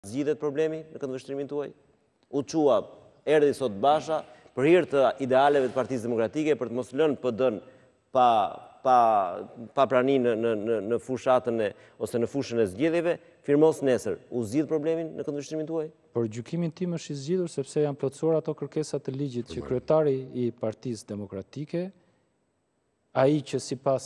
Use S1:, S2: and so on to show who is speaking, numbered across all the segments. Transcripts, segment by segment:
S1: Zgjidhet problemi në këndvështrimin tuaj? U çua, erdhi sot Basha për hir të idealeve të Partisë Demokratike për të mos lënë PD-në pa pa pa prani në në në në fushatën e ose në fushën e zgjedhjeve, firmos nesër. U zgjidh problemi në këndvështrimin tuaj?
S2: Për gjykimin tim është i zgjidhur sepse janë plotësuar ato kërkesa të ligjit që kryetari i Partisë Demokratike Ai që sipas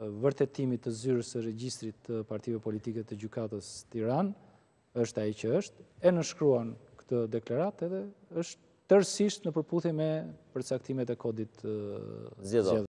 S2: vërtetimit të Zyrës së Regjistrit të Partive Politike të Gjykatës Tiranë është ai që është, e nënshkruan këtë deklaratë edhe është tërësisht në përputhje me përcaktimet e kodit zgjedhor.